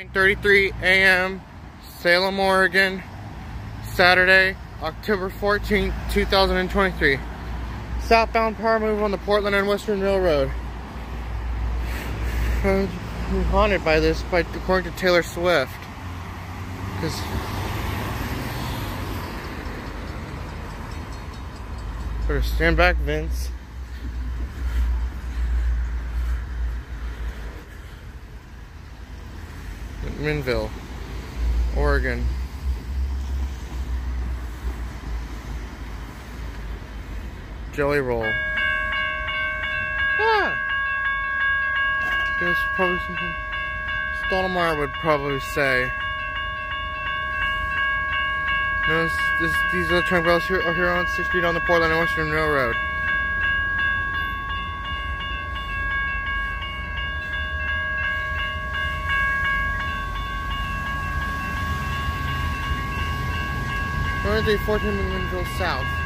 9:33 a.m. Salem, Oregon, Saturday, October 14th, 2023. Southbound power move on the Portland and Western Railroad. I'm haunted by this, by according to Taylor Swift. Because better stand back, Vince. Minville, Oregon. Jelly roll. Ah! There's probably something Stottlemyre would probably say. Notice this, these are train bells here, are here on 6th Street on the Portland and Western Railroad. Currently 14 Minville South.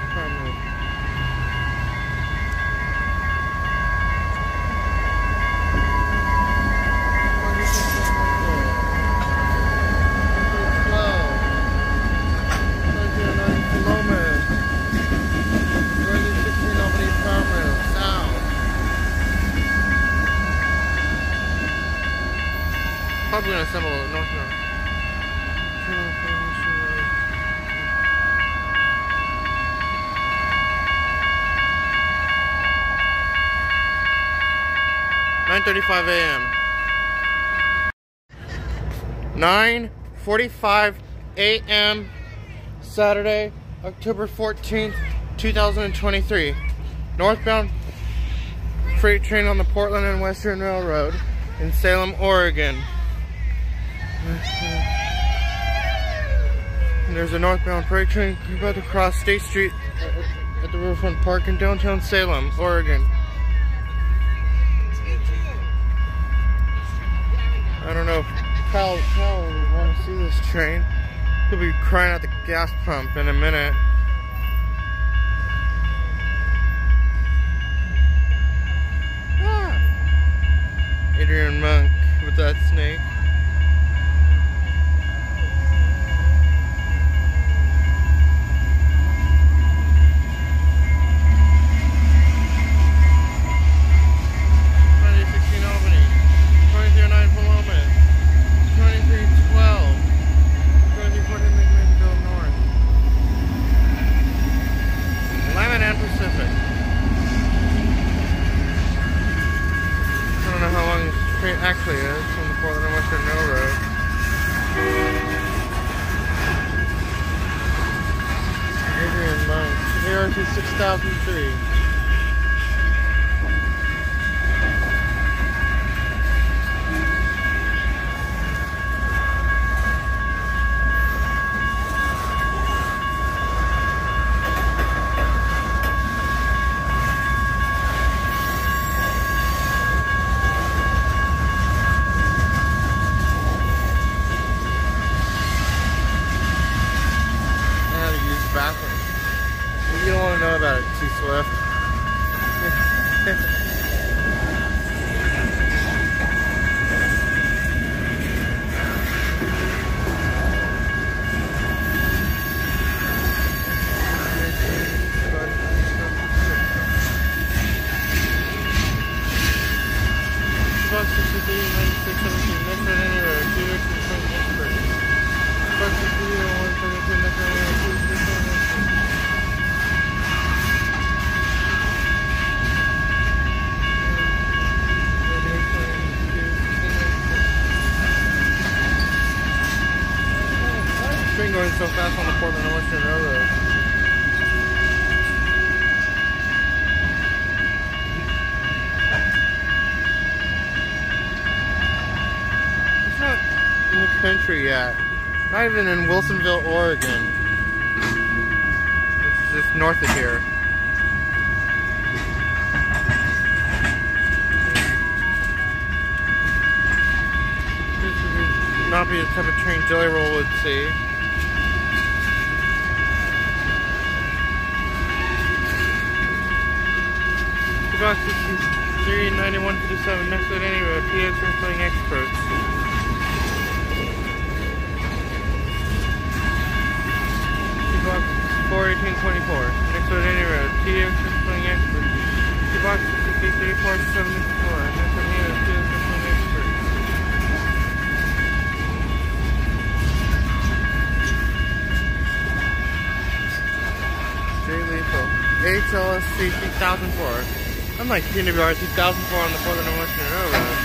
9.35 a.m. 9.45 a.m. Saturday, October 14th, 2023. Northbound freight train on the Portland and Western Railroad in Salem, Oregon. There's a northbound freight train about to cross State Street at the Riverfront Park in downtown Salem, Oregon. I don't know if Kyle, Kyle would want to see this train. He'll be crying at the gas pump in a minute. Ah. Adrian Monk with that snake. actually is from the Portland and Western Railroad. Adrian Monk, 6003. bathroom. You don't want to know about it, T Swift. Bus 63, 96, 17, next on any road, two directions from expert. Bus 63, 172, next on any road, train going so fast on the Portland and Western Railroad. It's not in the country yet. Not even in Wilsonville, Oregon. It's just north of here. This would not be the type of train Jelly Roll would see. Xbox, this is 39157, next to any road, PS Wrestling Expert. Xbox 41824, next to any road, PS Wrestling Expert. Xbox 68347, next to any road, PS Wrestling Expert. Jay Lethal, HLSC 6004. I'm like PNWR 2004 on the Portland and Western Railroad.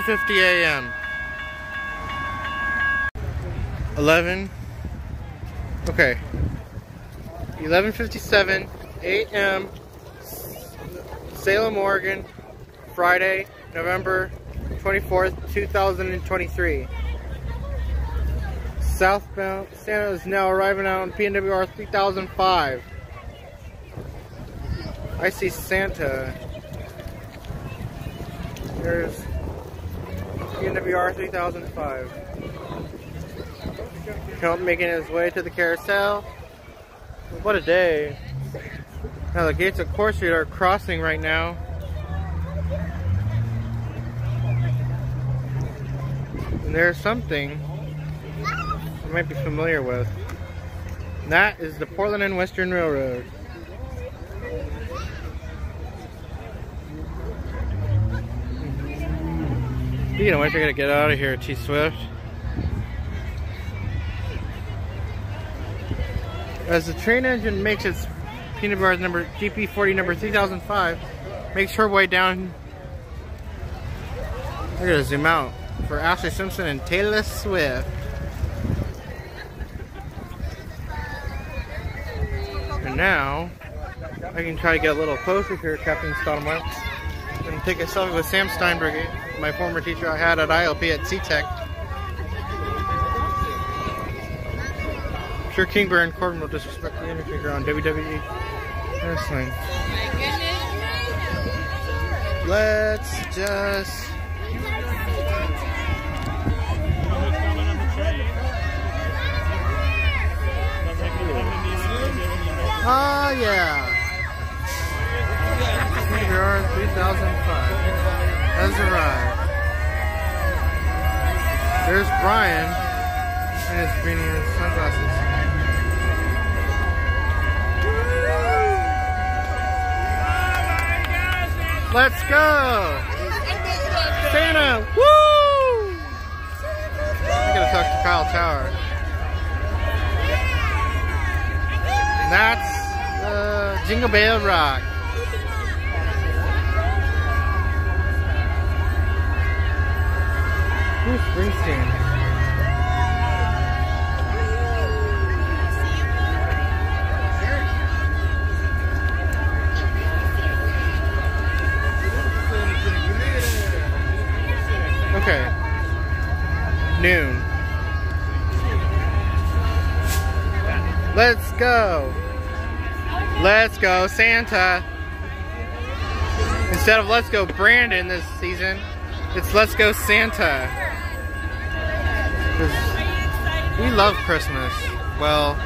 9.50 a.m. 11. Okay. 11.57 a.m. Salem, Oregon. Friday, November 24th, 2023. Southbound Santa is now arriving on PNWR 3005. I see Santa. There's PNWR 3005. Trump making his way to the carousel. What a day. Now the gates of Court Street are crossing right now. And there's something you might be familiar with. And that is the Portland and Western Railroad. You know, I gotta get out of here, T Swift. As the train engine makes its peanut bar number GP40 number 3005, makes her way down. I gotta zoom out for Ashlee Simpson and Taylor Swift. And now, I can try to get a little closer here, Captain Stoudemire, and take a selfie with Sam Steinberg, my former teacher I had at ILP at CTEC. I'm sure King Baron Corbin will disrespect the Undertaker on WWE Wrestling. Let's just... Oh yeah. PBR 3005 has arrived. There's Brian and his beanie and sunglasses. Let's go! Santa! Woo! I'm gonna talk to Kyle Tower. And that's uh, Jingle Bell Rock. Bruce Springsteen. Okay. Noon. Let's go. Let's go, Santa. Instead of let's go, Brandon, this season, it's let's go, Santa. We love Christmas. Well,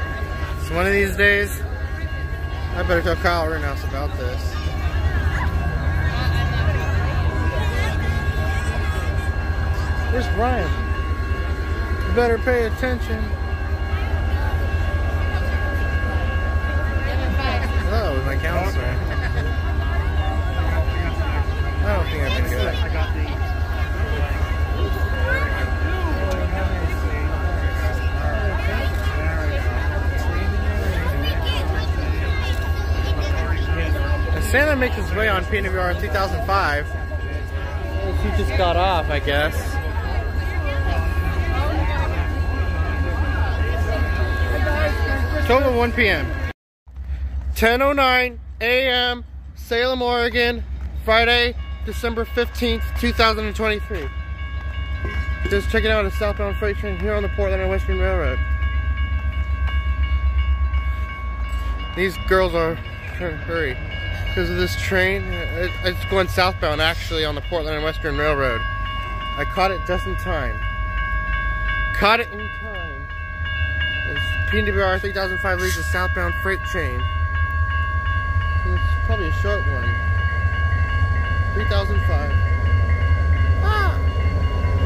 it's one of these days. I better tell Kyle Rittenhouse about this. Where's Brian? You better pay attention. Oh, Hello, my counselor. I don't think I've been good. As Santa makes his way on PNWR in 2005. He just got off, I guess. Total 1 p.m. 10.09 a.m. Salem, Oregon, Friday, December 15th, 2023. Just checking out a southbound freight train here on the Portland and Western Railroad. These girls are trying to hurry because of this train. It's going southbound actually on the Portland and Western Railroad. I caught it just in time. Caught it in time. It's PNWR 3005 leads a southbound freight train. It's probably a short one. 3005. Ah!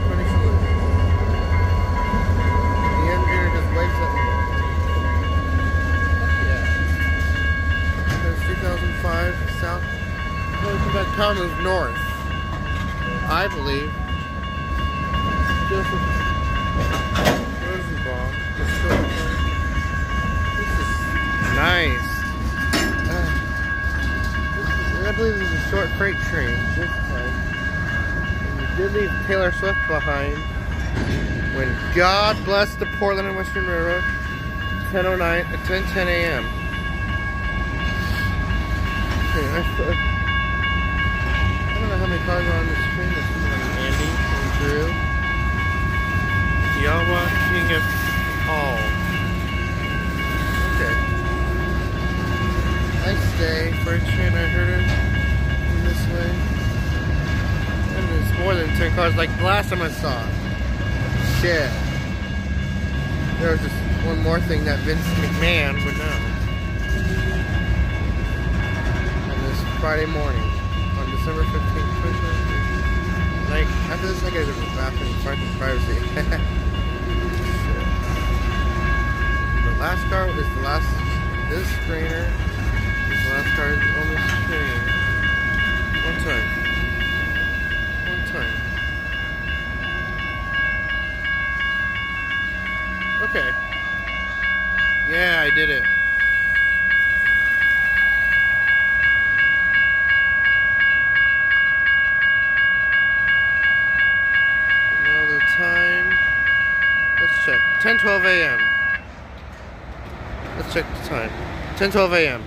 Pretty short. The engineer just waves at me. Yeah. There's 3005 south. Oh, that power move north. I believe. Nice. Uh, I believe this is a short freight train this time. We did leave Taylor Swift behind when God bless the Portland and Western Railroad 10.09 at uh, 10 10 a.m. Okay, I, I don't know how many cars are on this train. There's someone Andy and Drew. Yawa King of All. Okay nice day First train. I heard it in this way. And there's more than 10 cars like the last time I saw it. Shit. There was just one more thing that Vince McMahon would know. On this Friday morning, December 15th, 2023. Like, after this, I gotta go to the bathroom and find some privacy. the last car is the last, this screener last card on this train. One time. One time. Okay. Yeah, I did it. Now the time. Let's check. 10 12 a.m. Let's check the time. 10 12 a.m.